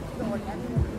The.